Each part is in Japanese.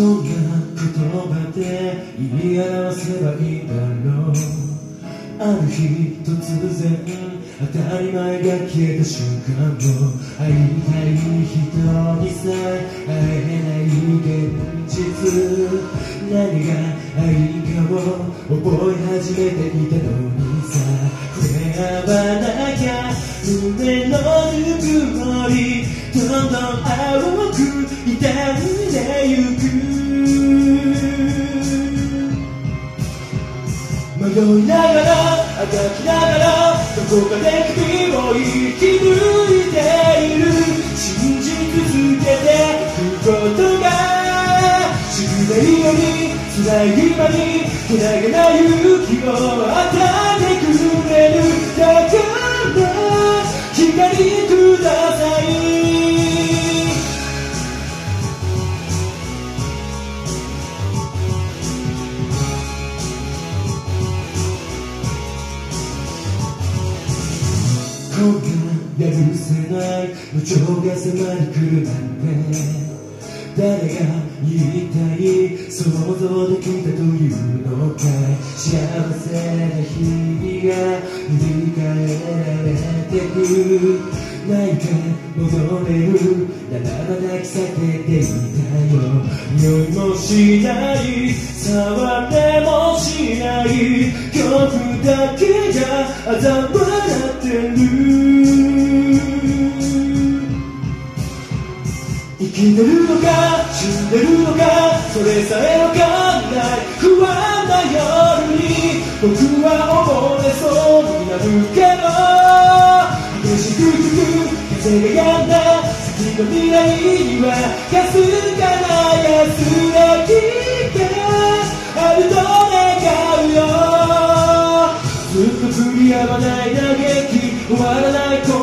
どんな言葉で言い表せばいいだろうある日突然当たり前が消えた瞬間も会いたい人にさえ会えない現実何が愛かを覚え始めていたのにさ触れ合わなきゃ胸のぬくもりどんどん青く迷いながらあがきながらどこかで君を生き抜いている。信じ続けていくことがしぐれる。より辛い今にけなげな勇気を与えてくれる。だから光くださいなやるせない無情が迫り来るなんて誰が言いたい想像できたというのか幸せな日々が振り返られてく泣いて戻れるならば泣き叫んでいたよ匂いもしない触れもしない曲だけが嘲笑それさえわかんない。不安な夜に僕は溺れそうになるけど激しく吹く風が止んだ先の未来にはかすかな安らぎがあると願うよ。ずっと振り合わない嘆き終わらない混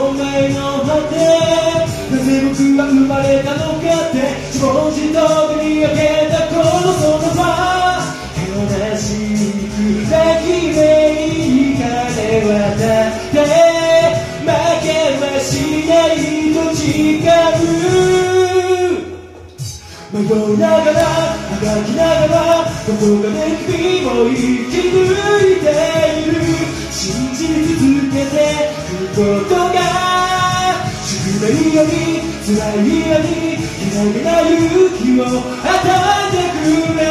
しないと誓う迷いながらあがきながらどこかで君を生き抜いている信じ続けていくことがしぐれるより辛いよりけなげな勇気を与えてくれ